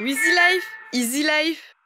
Easy Life, Easy Life.